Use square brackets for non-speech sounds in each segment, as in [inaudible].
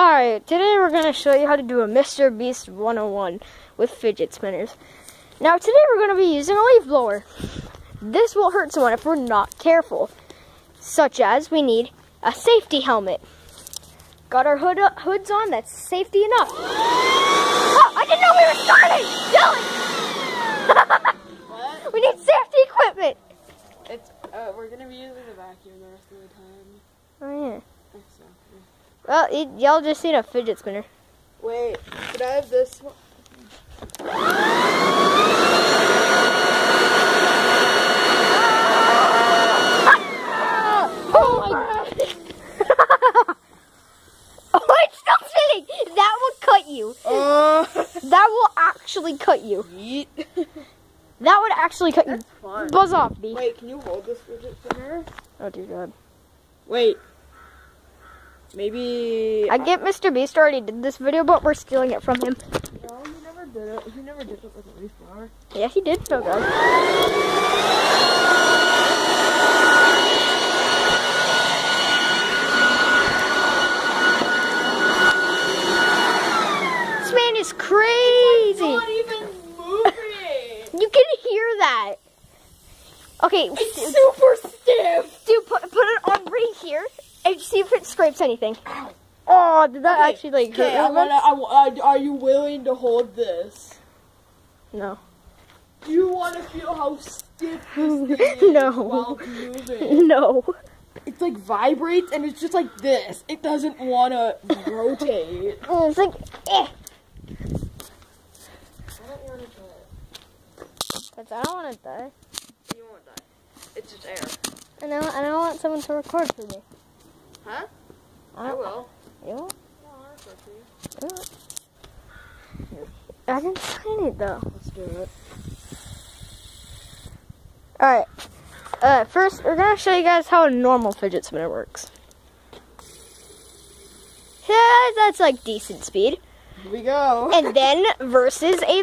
Alright, today we're going to show you how to do a Mr. Beast 101 with fidget spinners. Now today we're going to be using a leaf blower. This will hurt someone if we're not careful. Such as we need a safety helmet. Got our hood uh, hoods on, that's safety enough. Oh, I didn't know we were starting! What? [laughs] we need safety equipment! It's uh, we're gonna be using the vacuum the rest of the time. Oh yeah. Well, y'all just need a fidget spinner. Wait, could I have this one? [laughs] Oh my god! [laughs] Oh, it's still sitting! That will cut you. Uh, That will actually cut you. yeet. That would actually cut you. Fun. Buzz off, B. Wait, can you hold this fidget spinner? Oh dear God. Wait. Maybe. I get Mr. Beast already did this video, but we're stealing it from him. No, he never did it. He never did it with a leaf blower. Yeah, he did. so good. This man is crazy. Not even moving. [laughs] You can hear that. Okay, it's super stiff. dude, put, put it on right here and see if it scrapes anything. Oh, did that Okay, actually like hurt? Okay, I your wanna, butt? I, uh, are you willing to hold this? No. Do you want to feel how stiff [laughs] this thing is No. while it's moving? [laughs] No. It's like vibrates and it's just like this. It doesn't want to rotate. [laughs] It's like, eh. Cause I don't want to die. You won't die. It's just air. And I, and I want someone to record for me. Huh? I, I will. You want? Yeah, I'll record you. You? I didn't sign it though. Let's do it. Alright. Uh, first, we're gonna show you guys how a normal fidget spinner works. Yeah, that's like decent speed. Here we go. And then versus a.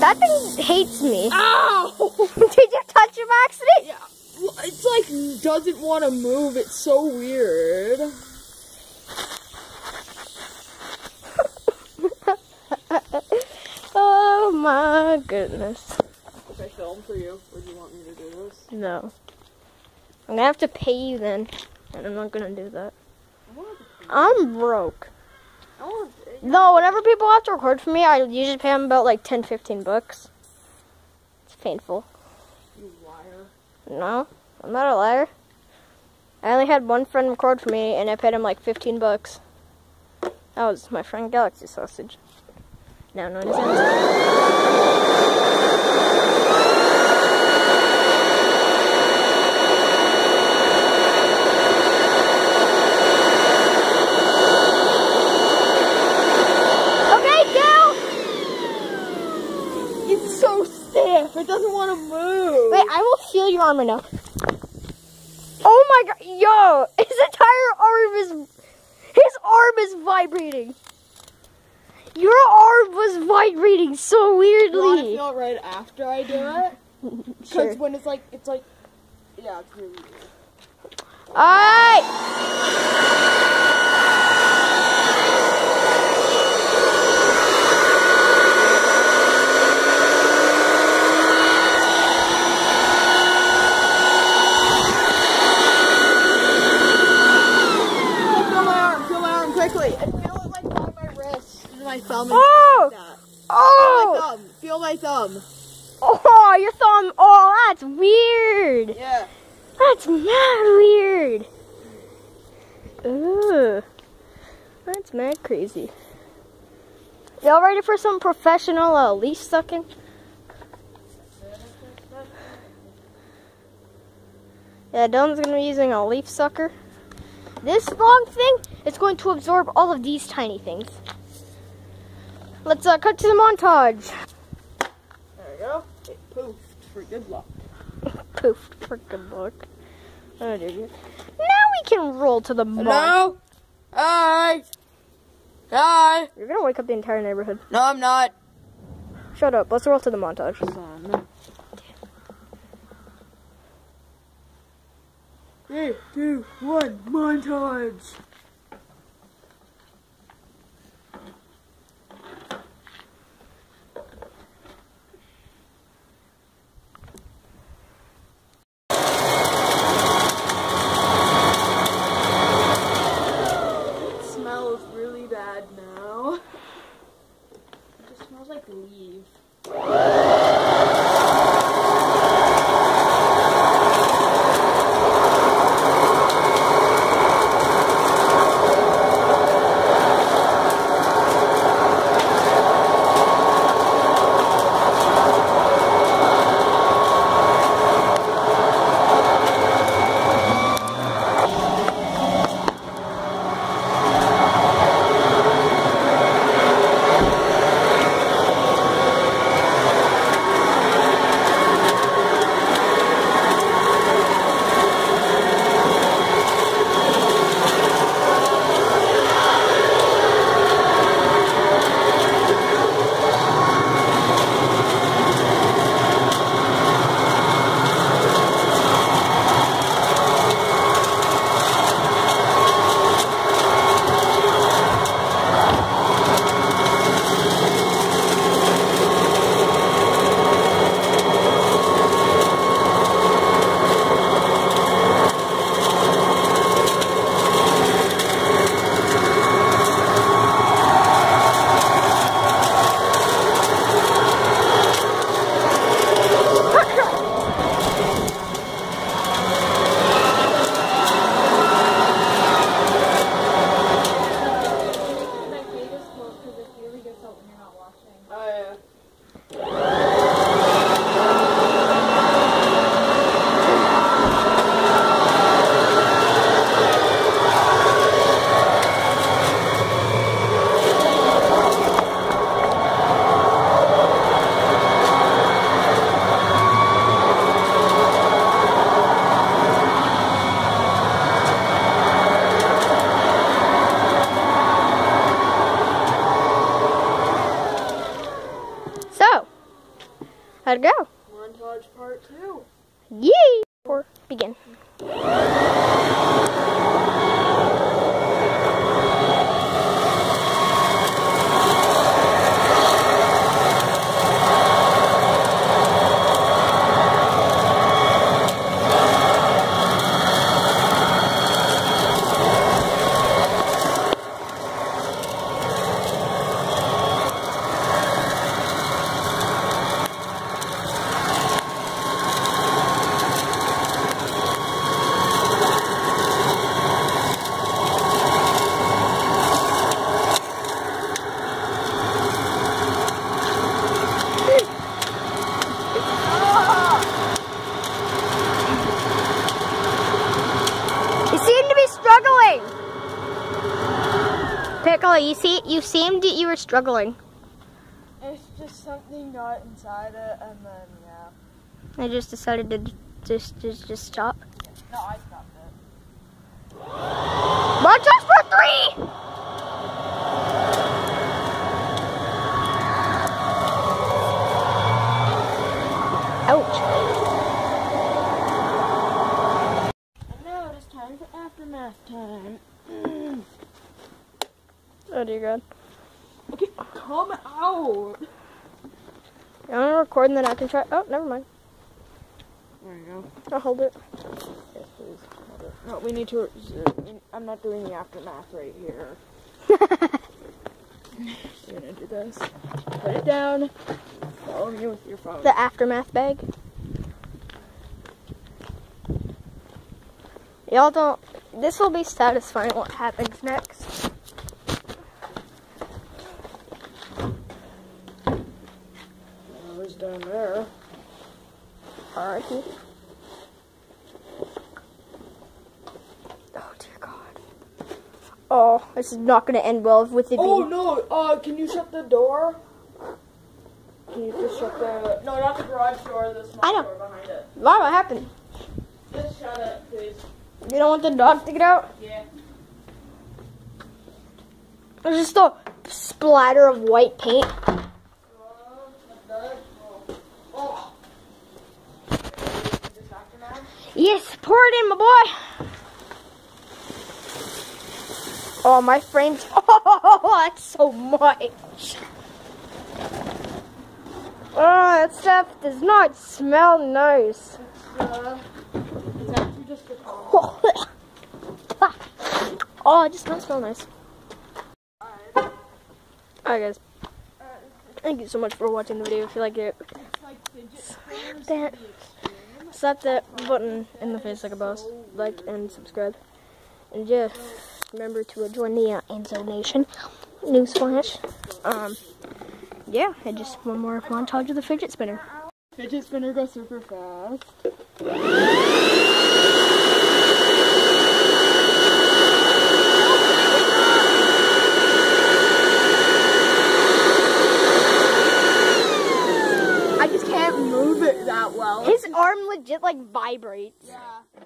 That thing hates me. Ow! [laughs] Did you touch him accident? yeah. It's like doesn't want to move. It's so weird. [laughs] oh my goodness. Should I film for you, or do you want me to do this? No. I'm gonna have to pay you then. And I'm not gonna do that. I'm broke. No, whenever people have to record for me, I usually pay them about like 10, 15 bucks. It's painful. You liar. No, I'm not a liar. I only had one friend record for me, and I paid him like 15 bucks. That was my friend Galaxy Sausage. Now known as Enzo. Okay, go! It's so stiff. It doesn't want to move. Wait, I will feel your armor now. Oh my god, yo! His entire arm is. His arm is vibrating. Your arm was vibrating so You weirdly. feel it right after I do it? [laughs] Because Sure. when it's like, it's like, yeah, it's really weird. Alright! Oh, feel my arm, feel my arm quickly. And feel it like on my wrist. And my thumb and Oh! stuff like that. Feel Oh! my thumb. Feel my thumb. Oh, your thumb. Oh, that's weird. Yeah. That's mad weird. Ugh. That's mad crazy. Y'all ready for some professional uh, leaf sucking? Yeah, Dylan's gonna be using a leaf sucker. This long thing is going to absorb all of these tiny things. Let's uh, cut to the montage. It poofed for good luck. [laughs] Poof, for good luck. Oh. Now we can roll to the montage. Hello? Hi. Hi. You're gonna wake up the entire neighborhood. No, I'm not. Shut up. Let's roll to the montage. Son. Three, two, one, montage. It smells really bad now. It just smells like leaves. Or begin. You seem to be struggling. Pickle, you see, you seemed you were struggling. It's just something got inside it, and then yeah. I just decided to just just just stop. No, I stopped it. Watch for three. Ouch. And now it is time for aftermath time. Oh dear God. Okay, come out. You want to record and then I can try? Oh, never mind. There you go. I'll hold it. Yes, please. Hold it. No, we need to. I'm not doing the aftermath right here. [laughs] You're gonna do this. Put it down. Follow me with your phone. the aftermath bag. Y'all don't. This will be satisfying. What happens next? I was down there. Alright. Oh dear God. Oh, this is not going to end well with it Oh being. no! Uh, can you shut the door? Can you just shut the? No, not the garage door. The small I know. door behind it. Why? What happened? Just shut it, please. You don't want the dog to get out? Yeah. There's just a splatter of white paint. Oh. Just aftermath. Yes, pour it in, my boy. Oh, my frame's. [laughs] Oh, that's so much. Oh, that stuff does not smell nice. [laughs] Oh, it just doesn't smell nice. Alright, guys. Thank you so much for watching the video. If you like it, like that, slap that button in the face like a boss. Like and subscribe. And yeah, remember to join the uh, Enzo Nation newsflash. Um, yeah, and just one more montage of the fidget spinner. Fidget spinner goes super fast. I just can't move it that well. His arm legit like vibrates. Yeah.